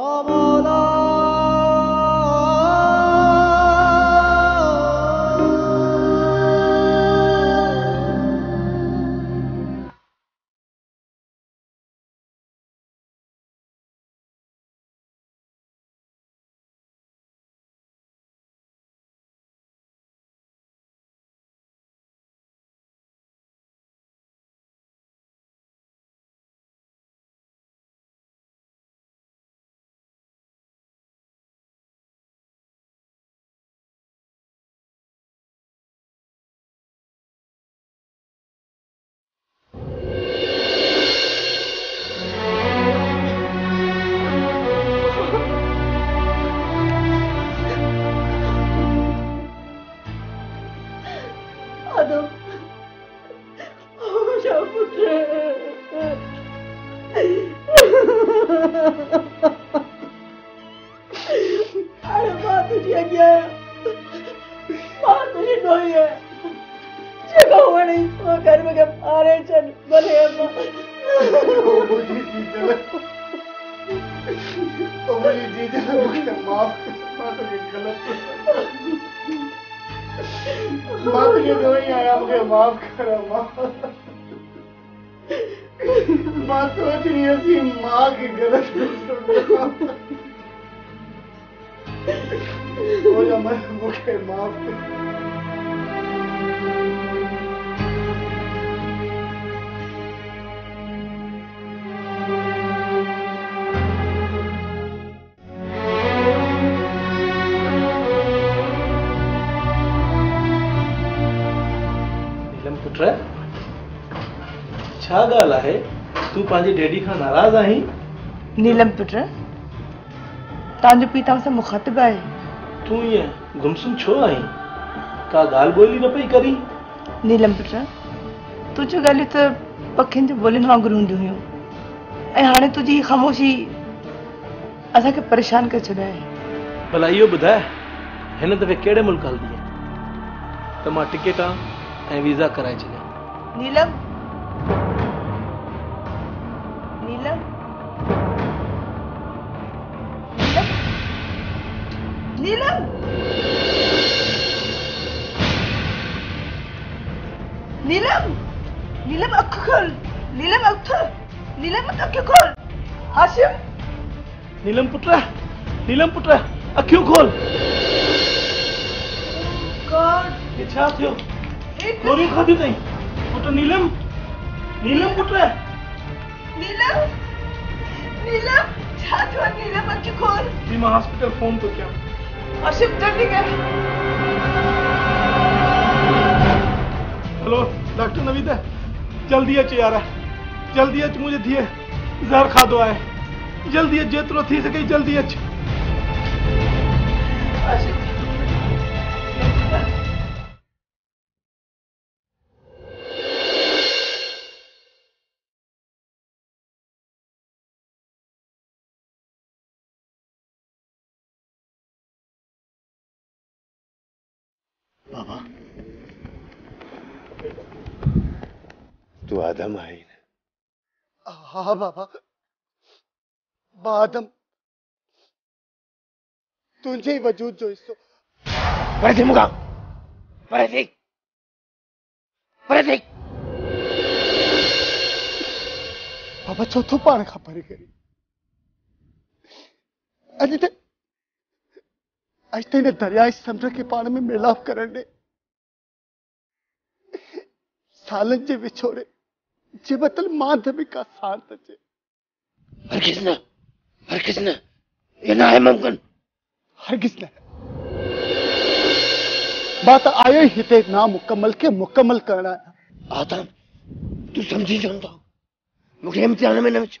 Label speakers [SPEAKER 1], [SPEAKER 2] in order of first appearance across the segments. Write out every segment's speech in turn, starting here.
[SPEAKER 1] Amen. माँ तुझी अॻियाँ आहे माँ तुंहिंजी ॾोही आहे जेको वणे उहो घर में पारे छॾ भले अम्मा
[SPEAKER 2] ओ मुंहिंजी जीजल ओ मुंहिंजी जीजल मूंखे माफ़ माँ तोखे ग़लति। माँ तुंहिंजो ॾोही आहियाँ मूंखे माफ़ कर माँ माँ सोच रही हुअसि माँ खे ग़लति।
[SPEAKER 3] पुट छा ॻाल्हि आहे तूं पंहिंजे डैडी खां नाराज़ आहीं?
[SPEAKER 1] नीलम पुट तव्हांजो पीउ तव्हां सां मुखातिब आहे
[SPEAKER 3] तूं ईअं गुमसुम छो आहीं का ॻाल्हि ॿोली न पई करी?
[SPEAKER 1] नीलम पुट तुंहिंजूं ॻाल्हियूं त पखियुनि जे ॿोलियुनि वांगुरु हूंदियूं हुयूं। ऐं हाणे हीअ ख़ामोशी असांखे परेशान करे छॾियो आहे।
[SPEAKER 3] भला इहो ॿुधाए हिन दफ़े कहिड़े मुल्क हलंदी त माँ टिकेटां ऐं वीज़ा कराए छॾियाँ।
[SPEAKER 1] नीलम? नीलम? नीलम। नीलम नीलम अख खोल नीलम अख नीलम अख खोल? हाशिम
[SPEAKER 3] नीलम पुट नीलम पुट अखियूं खोल?
[SPEAKER 1] गॉड।
[SPEAKER 3] हे। छा थियो गोरियूं खाधियूं अथई पुट नीलम नीलम पुट
[SPEAKER 1] नीलम नीलम छा थियो नीलम अख खोल?
[SPEAKER 3] जी माँ हॉस्पिटल फ़ोन थो कयां?
[SPEAKER 1] हाशिम जल्दी कर
[SPEAKER 3] हेलो डॉक्टर नवीद है जल्दी अच यार जल्दी अच मुझे दिए ज़हर खाधो आहे जल्दी अच जेतिरो थी सके जल्दी अच
[SPEAKER 2] बाबा। तू आदम आहे न। हा बाबा आदम। तुंहिंजे ई वजूद जो हिसो परे थी मूंखां परे थी परे थी बाबा छो थो पाण खां परे करी अॼु त अॼु त हिन दरिया समुंड खे पाण में मिलाप करण सालनि जे विछोड़े जे बतल माँ में का साथ अचे
[SPEAKER 4] हरगिज़ न हरगिज़ न ये ना है मुमकिन।
[SPEAKER 2] हरगिज़ न। माँ त आयो हिते नामुकमल खे मुकमल करण आहियाँ
[SPEAKER 4] आदम तू समझी चवंदो मूंखे इम्तिहान में न विझ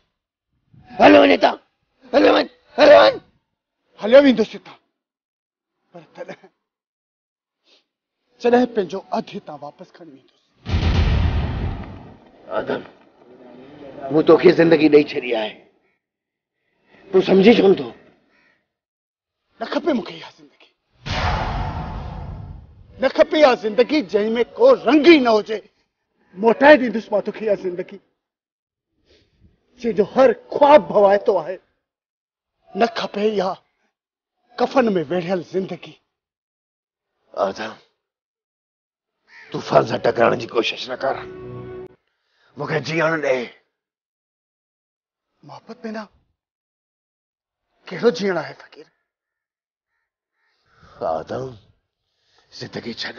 [SPEAKER 4] हलो था हलो वञ हलो वञ
[SPEAKER 2] हलियो वेंदुसि हितां पर तॾहिं जॾहिं पंहिंजो अधु हितां वापसि खणी वेंदुसि
[SPEAKER 4] आदम मूं तोखे ज़िंदगी ॾेई छॾी आहे तूं समझी चवंदो
[SPEAKER 2] न खपे मूंखे इहा ज़िंदगी। न खपे इहा ज़िंदगी को रंग ई न हुजे मोटाए ॾींदुसि माँ तोखे इहा ज़िंदगी। जंहिंजो हर ख्वाब भवाइतो आहे न खपे या कफन में वेढ़ियल ज़िंदगी।
[SPEAKER 4] आदम तूफ़ान सां टकराइण जी कोशिश न कर। मूंखे जीअण ॾे
[SPEAKER 2] मोहब्बत में ना कहिड़ो जीअण आहे फ़कीर?
[SPEAKER 4] आदम ज़िंदगी छॾ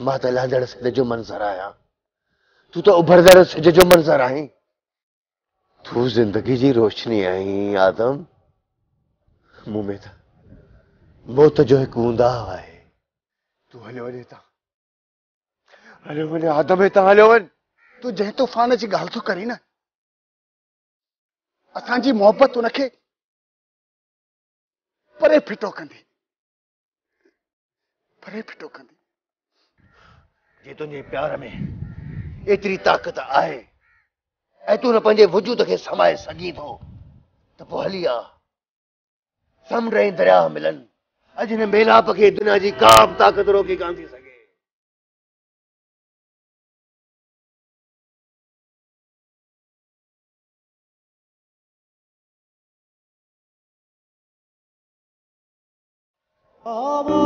[SPEAKER 4] माँ त लहंदड़ सिज जो मंज़र आहियाँ तूं त उभरंदड़ सिज जो मंज़र आहीं तूं ज़िंदगी जी रोशनी आहीं आदम। मूं में त मौत जो हिकु ऊंदाह आहे
[SPEAKER 2] तू हलियो वञे था हलियो वञे आदम हितां हलियो वञ तूं जंहिं तूफ़ान जी ॻाल्हि थो करी न। असांजी मोहबत उनखे परे फिटो कंदी। परे फिटो कंदी।
[SPEAKER 4] जे तुंहिंजे प्यार में एतिरी ताक़त आहे ऐं तूं न पंहिंजे वजूद खे समाए सघीं थो त पोइ हली आ। समुंड रहे दरिया मिलन। अज ने मेलाप खे दुनिया जी का ताक़त रोके कान थी सघे
[SPEAKER 5] आवा